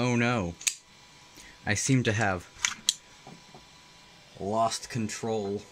Oh no. I seem to have lost control.